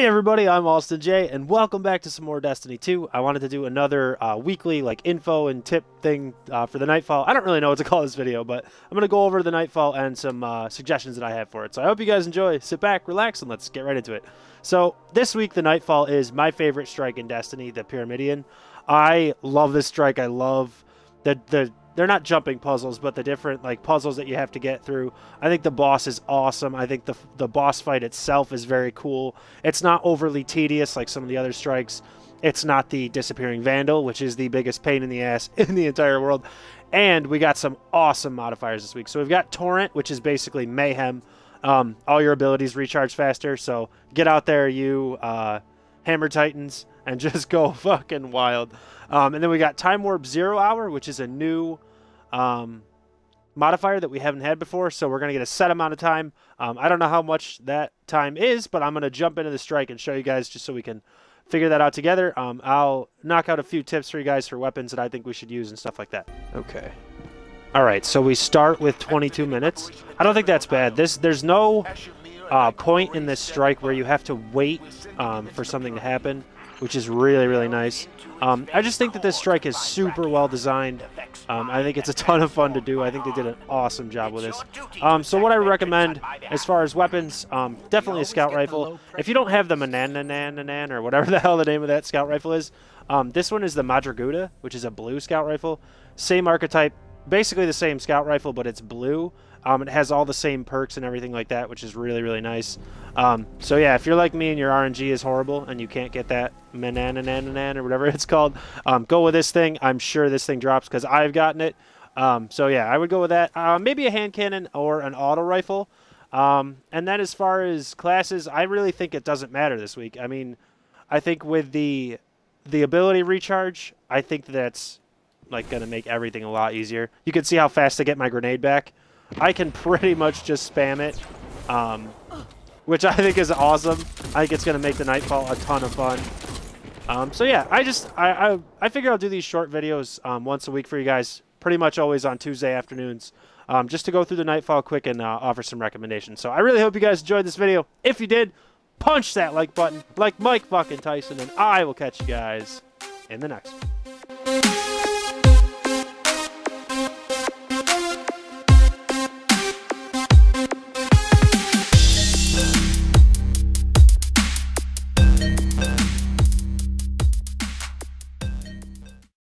Hey everybody, I'm Austin J, and welcome back to some more Destiny 2. I wanted to do another uh, weekly like info and tip thing uh, for the Nightfall. I don't really know what to call this video, but I'm going to go over the Nightfall and some uh, suggestions that I have for it. So I hope you guys enjoy. Sit back, relax, and let's get right into it. So this week, the Nightfall is my favorite strike in Destiny, the Pyramidion. I love this strike. I love the the they're not jumping puzzles, but the different like puzzles that you have to get through. I think the boss is awesome. I think the the boss fight itself is very cool. It's not overly tedious like some of the other strikes. It's not the disappearing vandal, which is the biggest pain in the ass in the entire world. And we got some awesome modifiers this week. So we've got torrent, which is basically mayhem. Um, all your abilities recharge faster. So get out there, you uh, hammer titans, and just go fucking wild. Um, and then we got Time Warp Zero Hour, which is a new um, modifier that we haven't had before. So we're going to get a set amount of time. Um, I don't know how much that time is, but I'm going to jump into the strike and show you guys just so we can figure that out together. Um, I'll knock out a few tips for you guys for weapons that I think we should use and stuff like that. Okay. All right, so we start with 22 minutes. I don't think that's bad. This There's no uh, point in this strike where you have to wait um, for something to happen which is really, really nice. Um, I just think that this strike is super well designed. Um, I think it's a ton of fun to do. I think they did an awesome job with this. Um, so what I recommend as far as weapons, um, definitely a scout rifle. If you don't have the Manananan or whatever the hell the name of that scout rifle is, this one is the Madrugada, which is a blue scout rifle. Same archetype, basically the same scout rifle, but it's blue. Um, it has all the same perks and everything like that, which is really, really nice. Um, so yeah, if you're like me and your RNG is horrible and you can't get that mananananan or whatever it's called, um, go with this thing. I'm sure this thing drops because I've gotten it. So yeah, I would go with that. Uh, maybe a hand cannon or an auto rifle. And then as far as classes, I really think it doesn't matter this week. I mean, I think with the the ability recharge, I think that's like going to make everything a lot easier. You can see how fast I get my grenade back. I can pretty much just spam it, um, which I think is awesome. I think it's going to make the Nightfall a ton of fun. Um, so yeah, I just, I, I, I figure I'll do these short videos um, once a week for you guys, pretty much always on Tuesday afternoons, um, just to go through the Nightfall quick and uh, offer some recommendations. So I really hope you guys enjoyed this video. If you did, punch that like button like Mike fucking Tyson, and I will catch you guys in the next one.